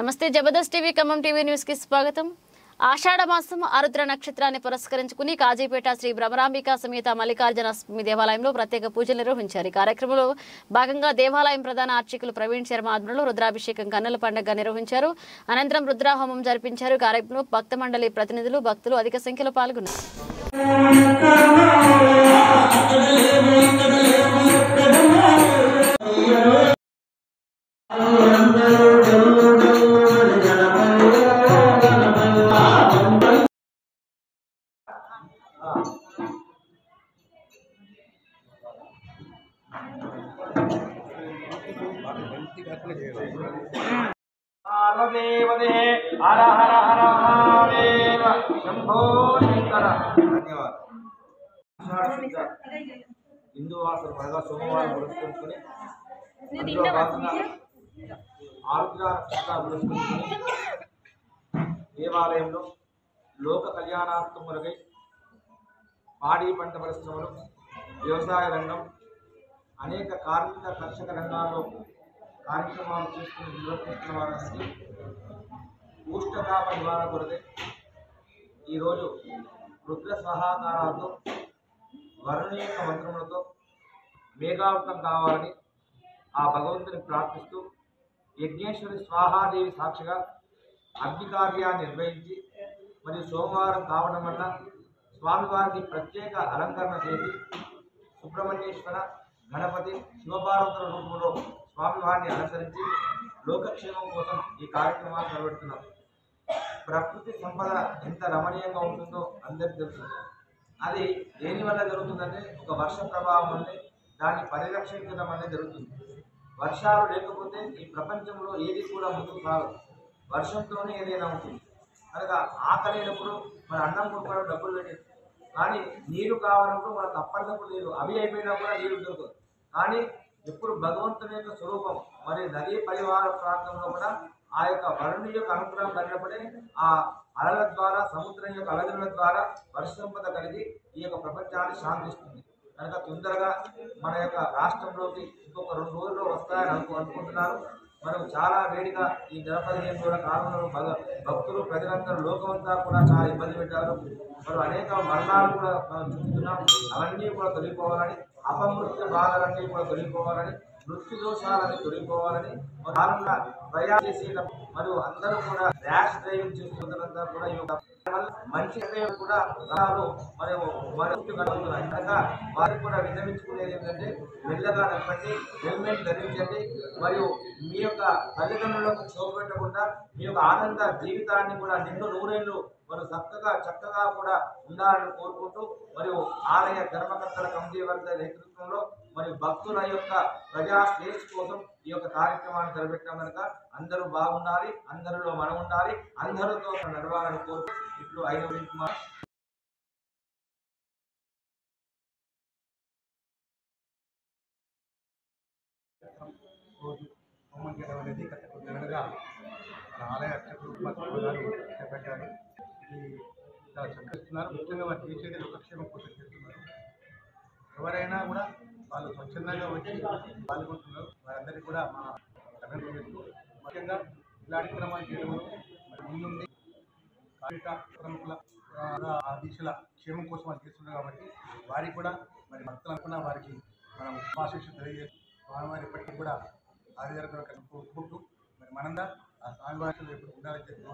నమస్తే Jabardasth TV Khammam TV న్యూస్కి స్వాగతం. ఆషాఢ మాసం ఆరుద్ర నక్షత్రాన్ని పురస్కరించుకుని కాజీపేట శ్రీ భ్రమరాంబిక సమేత మల్లికార్జున స్వామి దేవాలయంలో ప్రత్యేక పూజలు నిర్వహించారు. ఈ కార్యక్రమంలో భాగంగా దేవాలయం ప్రధాన అర్చకులు ప్రవీణ్ శర్మ ఆధ్వర్యంలో రుద్రాభిషేకం కన్నుల పండుగ నిర్వహించారు. అనంతరం రుద్రాహోమం జరిపించారు. కార్యక్రమంలో భక్త మండలి ప్రతినిధులు భక్తులు అధిక సంఖ్యలో పాల్గొన్నారు. పార్వదేవదే హర హర హర మహాదేవ శంభో శంకర. ధన్యవాదాలు. హిందూ వాసులు బాగా సోమవారం పురస్కరించుకొని అందులో భాగంగా ఆరుద్ర నక్షత్రాలు పురస్కరించుకొని దేవాలయంలో లోక కళ్యాణార్థములకై పాడి పంట పరిశ్రమలు వ్యవసాయ రంగం అనేక కార్మిక కర్షక రంగాల్లో కార్యక్రమాలు చేసుకుని నిర్వర్తిస్తున్న వారందరికీ ఉష్ణతాప నివారణ కొరకై ఈరోజు రుద్ర సహాకారాలతో వర్ణనీయ మంత్రములతో మేఘావృతం కావాలని ఆ భగవంతుని ప్రార్థిస్తూ యజ్ఞేశ్వరి స్వాహాదేవి సాక్షిగా అగ్ని కార్యాన్ని నిర్వహించి మరియు సోమవారం కావడం వల్ల స్వామివారికి ప్రత్యేక అలంకరణ చేసి సుబ్రహ్మణ్యేశ్వర గణపతి శివపార్వతుల రూపంలో స్వామివారిని అనుసరించి లోకక్షేమం కోసం ఈ కార్యక్రమాన్ని నిర్వహిస్తున్నాం ప్రకృతి సంపద ఎంత రమణీయంగా ఉంటుందో అందరికీ తెలుసు. అది దేని వల్ల జరుగుతుందంటే ఒక వర్ష ప్రభావం వల్లే దాన్ని పరిరక్షించడం అనేది జరుగుతుంది. వర్షాలు లేకపోతే ఈ ప్రపంచంలో ఏది కూడా ముందుకు కాదు వర్షంతోనే ఏదైనా ఉంటుంది. కనుక ఆకలేనప్పుడు మన అన్నం కొనుక్కోవడం డబ్బులు పెట్టేది. కానీ నీరు కావాలన్నప్పుడు మనకు అప్పటికప్పుడు నీరు అవి అయిపోయినా కూడా నీరు దొరకదు. కానీ ఎప్పుడు భగవంతుని యొక్క స్వరూపం. మరి నదీ పరివార ప్రాంతంలో కూడా ఆ యొక్క వరుణి యొక్క అనుగ్రహం కలిగినప్పుడే ఆ అలల ద్వారా సముద్రం యొక్క అలజల ద్వారా వర్ష కలిగి ఈ యొక్క ప్రపంచాన్ని శాంతిస్తుంది. కనుక తొందరగా మన యొక్క రాష్ట్రంలోకి ఇంకొక రెండు రోజుల్లో వస్తాయని అనుకు అనుకుంటున్నారు. మనం చాలా వేడిగా ఈ నెల పదిహేను రోజుల కాలంలో భక్తులు ప్రజలందరూ లోకమంతా కూడా చాలా ఇబ్బంది పెట్టారు. మరి అనేక మరణాలు కూడా మనం చూస్తున్నాం. అవన్నీ కూడా తొలగిపోవాలని అపమృత్య బాధలన్నీ కూడా తొలగిపోవాలని మృత్యు దోషాలని తొలగిపోవాలని మరి కాలంగా ప్రయాణం చేసే మరియు అందరూ కూడా ర్యాష్ డ్రైవింగ్ చేస్తున్నంతా కూడా ఈ యొక్క మంచి కూడా ప్రాణాలు మరియు కలుగుతున్నాయి కనుక వారికి కూడా విన్నవించుకునేది ఏంటంటే మెల్లగా నడపండి హెల్మెట్ ధరించండి మరియు మీ యొక్క తల్లిదండ్రులకు చోపెట్టకుండా మీ యొక్క ఆనంద జీవితాన్ని కూడా నిన్ను నూరేళ్ళు వారు చక్కగా చక్కగా కూడా ఉండాలని కోరుకుంటూ మరియు ఆలయ ధర్మకర్తల కమిటీ వర్గ నేతృత్వంలో మరియు భక్తుల యొక్క ప్రజా శ్రేష్ఠ కోసం ఈ యొక్క కార్యక్రమాన్ని జరపెట్టాం కనుక అందరూ బాగుండాలి అందరిలో మనం ఉండాలి అందరితో నడవాలని కోరుతూ ఇప్పుడు ఐదు కుమార్. రోజు హోమం చేయడం అనేది గత కొద్దిగా మన ఆలయ అర్చకులు ఉపాసకులు గారు చేపట్టారు ఇది చాలా చక్కస్తున్నారు ముఖ్యంగా వారు చేసేది లోకక్షేమం కోసం చేస్తున్నారు. ఎవరైనా కూడా వాళ్ళు స్వచ్ఛందంగా వచ్చి పాల్గొంటున్నారు. వారందరికీ కూడా మా అభినందన ముఖ్యంగా ఇలాంటి క్రమాలు మరి ముందుండి ప్రముఖుల ఆ, దిశల క్షేమం కోసం వాళ్ళు చేస్తున్నారు కాబట్టి వారికి కూడా మరి భక్తులు అనుకున్న వారికి మనం శుభాశిక్ష తెలియజేస్తూ స్వామివారి ఇప్పటికీ కూడా ఆదివారం కోరుకుంటూ మరి మనందా ఆ స్వామివారి ఎప్పుడు ఉండాలని చెప్పి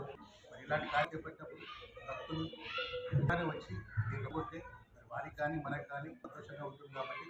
మరి ఇలాంటి కార్యక్రమం పెట్టినప్పుడు భక్తులు కానీ వచ్చి లేకపోతే మరి వారికి కానీ మనకి కానీ సంతోషంగా ఉంటుంది కాబట్టి